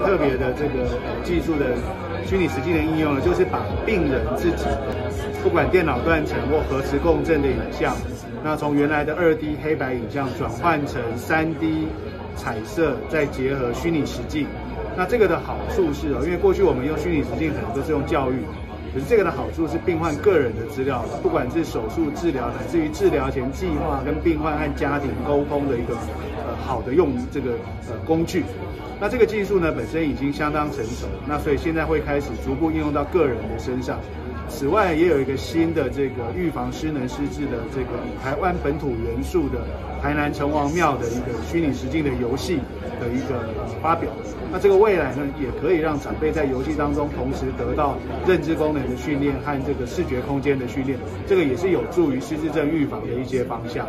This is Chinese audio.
特别的这个技术的虚拟实际的应用呢，就是把病人自己不管电脑断层或核磁共振的影像，那从原来的二 D 黑白影像转换成三 D 彩色，再结合虚拟实际。那这个的好处是哦，因为过去我们用虚拟实际可能都是用教育。可是这个的好处是病患个人的资料，不管是手术治疗，乃至于治疗前计划跟病患和家庭沟通的一个呃好的用这个呃工具。那这个技术呢本身已经相当成熟，那所以现在会开始逐步应用到个人的身上。此外，也有一个新的这个预防失能失智的这个台湾本土元素的台南城隍庙的一个虚拟实境的游戏的一个发表。那这个未来呢，也可以让长辈在游戏当中同时得到认知功能的训练和这个视觉空间的训练，这个也是有助于失智症预防的一些方向。